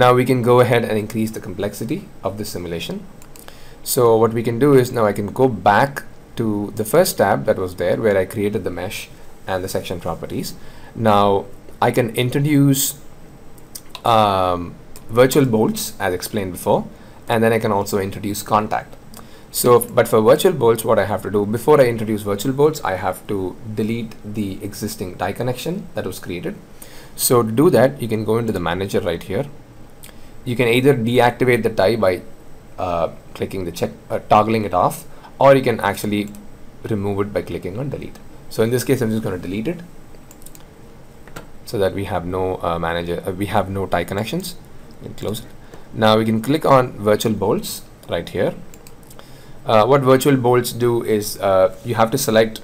Now we can go ahead and increase the complexity of the simulation. So what we can do is now I can go back to the first tab that was there where I created the mesh and the section properties. Now I can introduce um, virtual bolts as explained before and then I can also introduce contact. So, but for virtual bolts, what I have to do before I introduce virtual bolts, I have to delete the existing tie connection that was created. So to do that, you can go into the manager right here. You can either deactivate the tie by uh, clicking the check, uh, toggling it off, or you can actually remove it by clicking on delete. So in this case, I'm just going to delete it so that we have no uh, manager, uh, we have no tie connections. And close it. Now we can click on virtual bolts right here uh, what virtual bolts do is uh, you have to select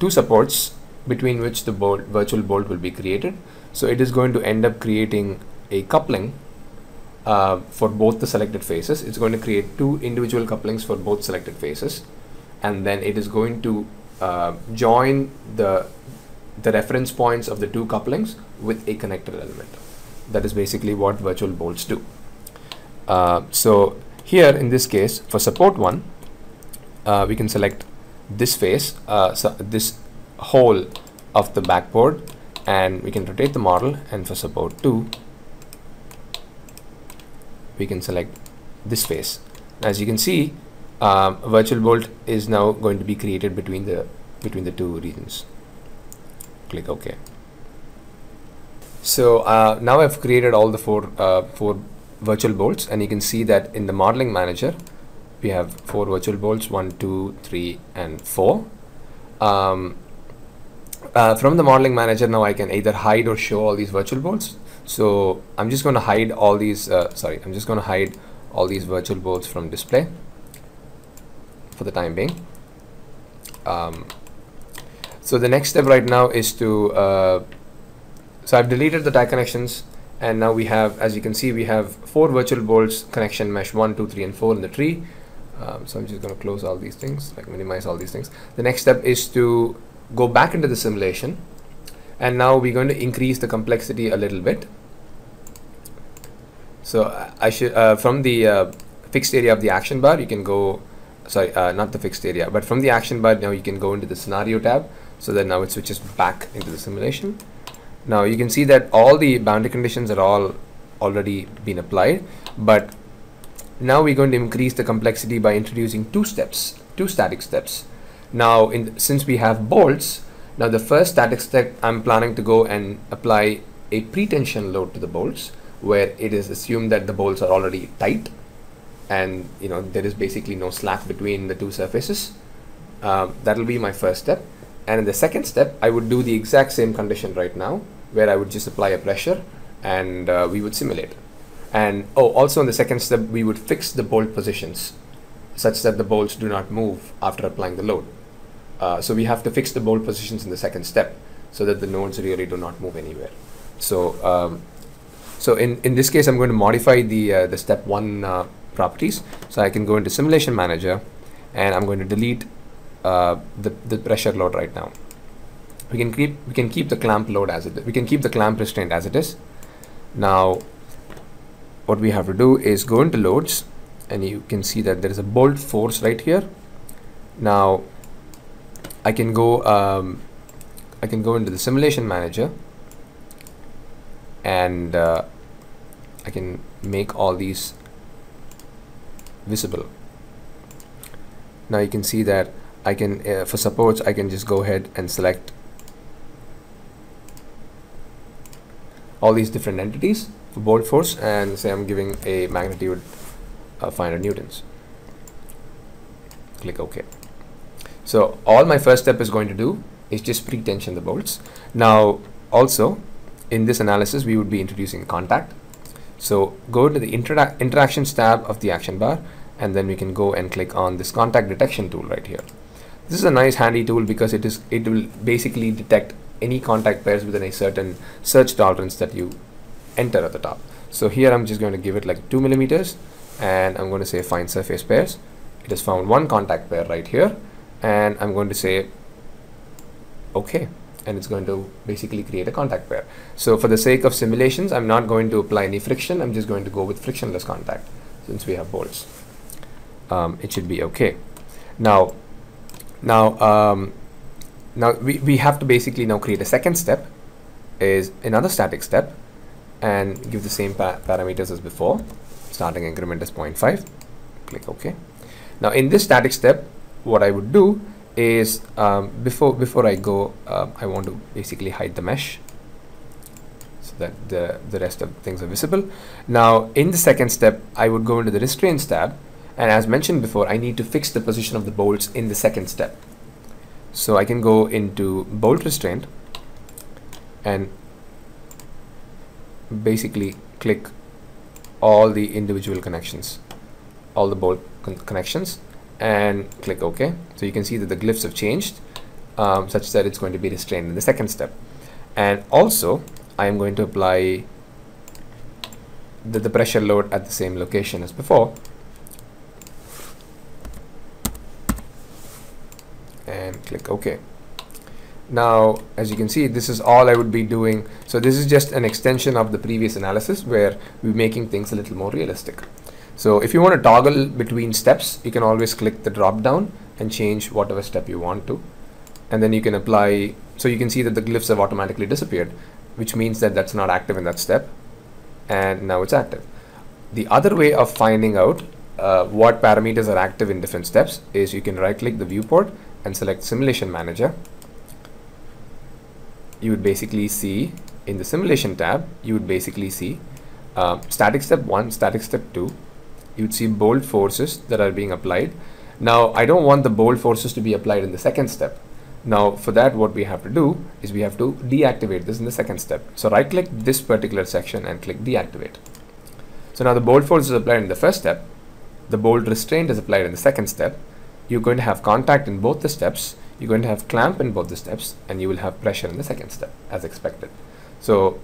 two supports between which the bolt, virtual bolt will be created. So it is going to end up creating a coupling uh, for both the selected faces. It's going to create two individual couplings for both selected faces. And then it is going to uh, join the, the reference points of the two couplings with a connector element. That is basically what virtual bolts do. Uh, so here in this case for support 1 uh, we can select this face uh, so this hole of the backboard and we can rotate the model and for support 2 we can select this face as you can see um, virtual bolt is now going to be created between the between the two regions. Click OK. So uh, now I've created all the four uh, four virtual bolts and you can see that in the modeling manager we have four virtual bolts one two three and four. Um, uh, from the modeling manager now I can either hide or show all these virtual bolts so I'm just going to hide all these uh, sorry I'm just going to hide all these virtual bolts from display for the time being. Um, so the next step right now is to uh, so I've deleted the tie connections and now we have as you can see we have four virtual bolts connection mesh 1 2 3 and 4 in the tree. Um, so I'm just going to close all these things like minimize all these things. The next step is to go back into the simulation and now we're going to increase the complexity a little bit so uh, I should uh, from the uh, fixed area of the action bar you can go sorry uh, not the fixed area but from the action bar now you can go into the scenario tab. So that now it switches back into the simulation. Now you can see that all the boundary conditions are all already been applied, but now we're going to increase the complexity by introducing two steps, two static steps. Now, in, since we have bolts, now the first static step, I'm planning to go and apply a pretension load to the bolts, where it is assumed that the bolts are already tight, and you know there is basically no slack between the two surfaces. Um, that will be my first step. And in the second step, I would do the exact same condition right now, where I would just apply a pressure and uh, we would simulate. And oh, also in the second step, we would fix the bolt positions such that the bolts do not move after applying the load. Uh, so we have to fix the bolt positions in the second step so that the nodes really do not move anywhere. So um, so in, in this case, I'm going to modify the, uh, the step one uh, properties. So I can go into simulation manager and I'm going to delete uh, the, the pressure load right now. We can keep we can keep the clamp load as it we can keep the clamp restraint as it is. Now what we have to do is go into loads and you can see that there is a bolt force right here. Now I can go um, I can go into the simulation manager and uh, I can make all these visible now you can see that I can uh, for supports I can just go ahead and select all these different entities for bolt force and say I'm giving a magnitude of 500 newtons. Click OK. So all my first step is going to do is just pre-tension the bolts. Now also in this analysis we would be introducing contact. So go to the intera interactions tab of the action bar and then we can go and click on this contact detection tool right here. This is a nice handy tool because it is it will basically detect any contact pairs within a certain search tolerance that you enter at the top. So here I'm just going to give it like 2 millimeters and I'm going to say find surface pairs. It has found one contact pair right here and I'm going to say okay and it's going to basically create a contact pair. So for the sake of simulations, I'm not going to apply any friction. I'm just going to go with frictionless contact since we have bolts. Um, it should be okay. Now, now, um, now we, we have to basically now create a second step is another static step and give the same pa parameters as before. Starting increment is 0.5. Click OK. Now in this static step, what I would do is um, before before I go, uh, I want to basically hide the mesh so that the the rest of things are visible. Now in the second step, I would go into the restraints tab, and as mentioned before, I need to fix the position of the bolts in the second step. So I can go into bolt restraint and basically click all the individual connections, all the bolt con connections and click OK. So you can see that the glyphs have changed um, such that it's going to be restrained in the second step. And also I am going to apply the, the pressure load at the same location as before. And click OK. Now, as you can see, this is all I would be doing. So this is just an extension of the previous analysis where we're making things a little more realistic. So if you want to toggle between steps, you can always click the drop down and change whatever step you want to. And then you can apply, so you can see that the glyphs have automatically disappeared, which means that that's not active in that step. And now it's active. The other way of finding out uh, what parameters are active in different steps is you can right click the viewport and select simulation manager you would basically see in the simulation tab, you would basically see uh, static step 1, static step 2. You would see bolt forces that are being applied. Now, I don't want the bolt forces to be applied in the second step. Now, for that, what we have to do is we have to deactivate this in the second step. So right click this particular section and click deactivate. So now the bolt force is applied in the first step. The bolt restraint is applied in the second step. You're going to have contact in both the steps you're going to have clamp in both the steps and you will have pressure in the second step as expected. So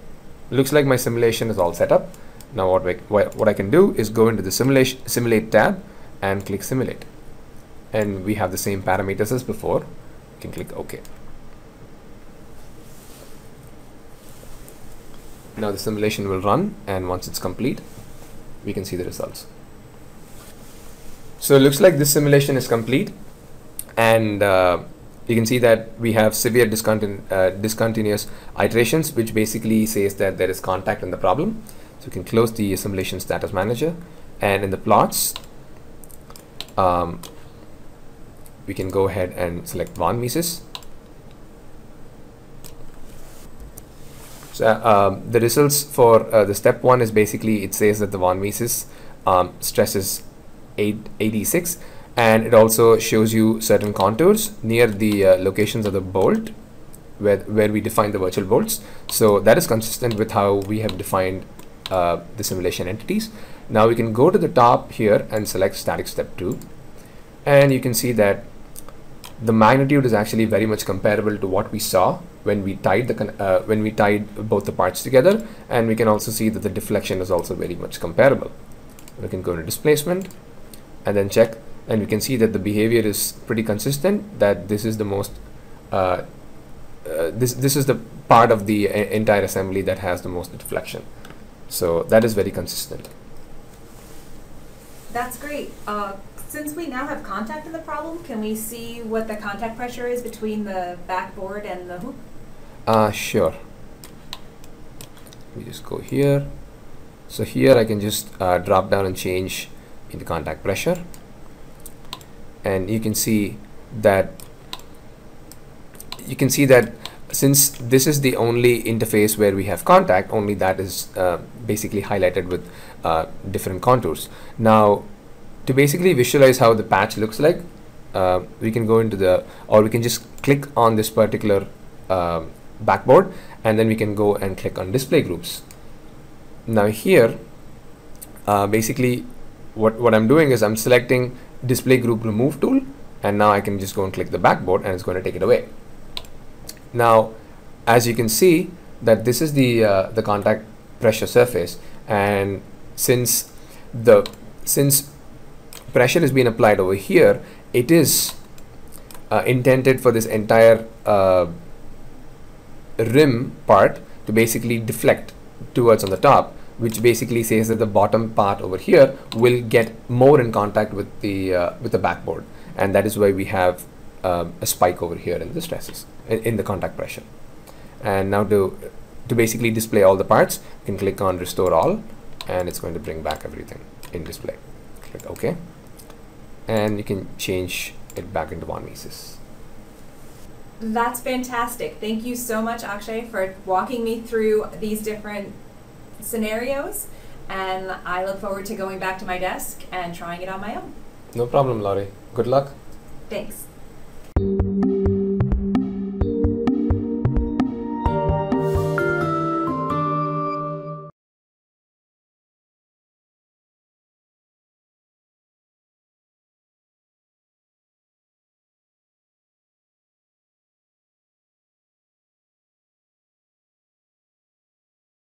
looks like my simulation is all set up. Now what, we, what I can do is go into the simulation simulate tab and click simulate. And we have the same parameters as before. You can click OK. Now the simulation will run and once it's complete, we can see the results. So it looks like this simulation is complete and uh, you can see that we have severe uh, discontinuous iterations, which basically says that there is contact in the problem. So you can close the simulation status manager and in the plots, um, we can go ahead and select von Mises. So um, the results for uh, the step one is basically it says that the von Mises um, stress is 8, 86 and it also shows you certain contours near the uh, locations of the bolt where, where we define the virtual bolts. So that is consistent with how we have defined uh, the simulation entities. Now we can go to the top here and select static step 2 and you can see that the magnitude is actually very much comparable to what we saw when we tied the uh, when we tied both the parts together and we can also see that the deflection is also very much comparable. We can go to displacement and then check and we can see that the behavior is pretty consistent that this is the most uh, uh, this this is the part of the entire assembly that has the most deflection so that is very consistent. That's great. Uh, since we now have contact in the problem can we see what the contact pressure is between the backboard and the hoop? Uh sure. We just go here. So here I can just uh, drop down and change in the contact pressure. And you can see that you can see that since this is the only interface where we have contact only that is uh, basically highlighted with uh, different contours now to basically visualize how the patch looks like uh, we can go into the or we can just click on this particular uh, backboard and then we can go and click on display groups now here uh, basically what, what I'm doing is I'm selecting display group remove tool and now I can just go and click the backboard and it's going to take it away. Now as you can see that this is the uh, the contact pressure surface and since the since pressure is being applied over here it is uh, intended for this entire uh, rim part to basically deflect towards on the top which basically says that the bottom part over here will get more in contact with the uh, with the backboard. And that is why we have um, a spike over here in the stresses in, in the contact pressure and now to to basically display all the parts you can click on restore all and it's going to bring back everything in display click ok and you can change it back into von Mises. That's fantastic. Thank you so much, Akshay, for walking me through these different scenarios. And I look forward to going back to my desk and trying it on my own. No problem, Laurie. Good luck. Thanks.